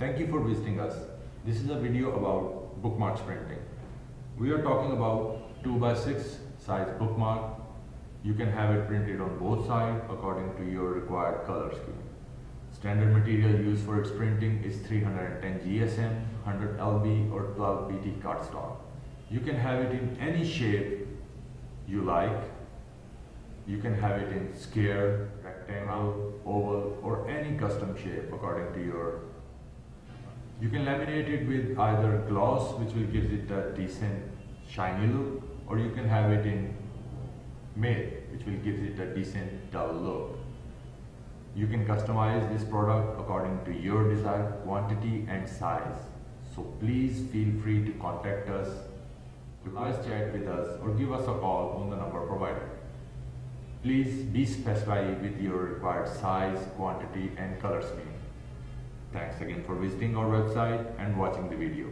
Thank you for visiting us. This is a video about bookmarks printing. We are talking about 2x6 size bookmark. You can have it printed on both sides according to your required color scheme. Standard material used for its printing is 310 GSM, 100 LB or 12 PT cardstock. You can have it in any shape you like. You can have it in square, rectangle, oval or any custom shape according to your you can laminate it with either gloss which will give it a decent shiny look or you can have it in matte which will give it a decent dull look. You can customize this product according to your desired quantity and size. So please feel free to contact us, live chat with us or give us a call on the number provided. Please be specified with your required size, quantity and color scheme. Thanks again for visiting our website and watching the video.